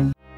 Bye.